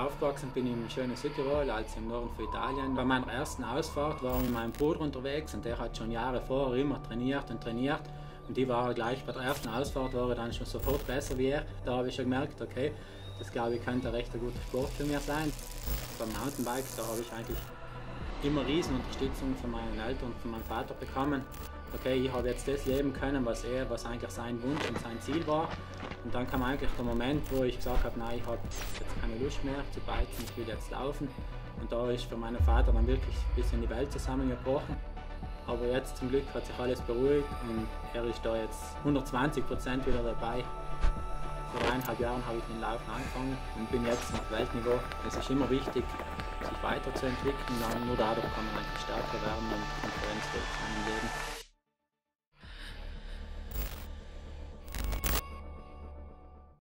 Aufgewachsen bin ich im schönen Südtirol, also im Norden von Italien. Bei meiner ersten Ausfahrt war ich mit meinem Bruder unterwegs und der hat schon Jahre vorher immer trainiert und trainiert. Und die war gleich bei der ersten Ausfahrt war er dann schon sofort besser wie er. Da habe ich schon gemerkt, okay, das glaube ich könnte ein recht guter Sport für mich sein. Beim Mountainbike, da habe ich eigentlich immer riesen Unterstützung von meinen Eltern und von meinem Vater bekommen. Okay, ich habe jetzt das leben können, was er, was eigentlich sein Wunsch und sein Ziel war. Und dann kam eigentlich der Moment, wo ich gesagt habe, nein, ich habe jetzt keine Lust mehr zu beizen, ich will jetzt laufen. Und da ist für meinen Vater dann wirklich ein bisschen die Welt zusammengebrochen. Aber jetzt zum Glück hat sich alles beruhigt und er ist da jetzt 120 Prozent wieder dabei. Vor eineinhalb Jahren habe ich den Laufen angefangen und bin jetzt auf Weltniveau. Es ist immer wichtig, sich weiterzuentwickeln. Nur dadurch kann man eigentlich stärker werden und konkurrenzfähig sein im Leben.